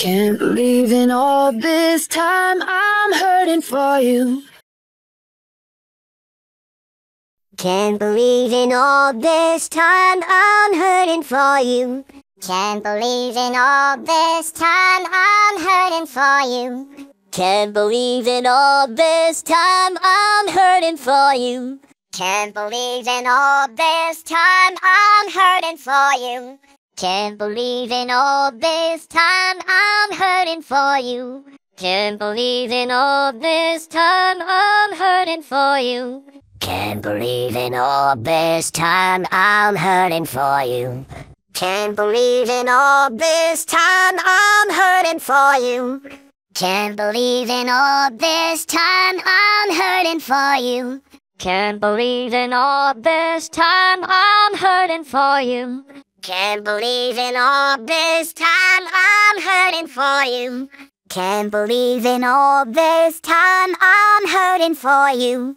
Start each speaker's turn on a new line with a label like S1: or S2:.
S1: Can't believe in all this time I'm hurting for you.
S2: Can't believe in all this time I'm hurting for you. Can't believe in all this time I'm hurting for you. Can't believe in all this time I'm hurting for you. Can't believe in all this time I'm hurting for you. Can't believe in all this time I'm hurting for you. Can't believe in all this time I'm hurting for you. Can't believe in all this time I'm hurting for you. Can't believe in all this time I'm hurting for you. Can't believe in all this time I'm hurting for you. Can't believe in all this time I'm hurting for you. Can't believe in all this time I'm hurting for you. Can't believe in all this time I'm hurting for you.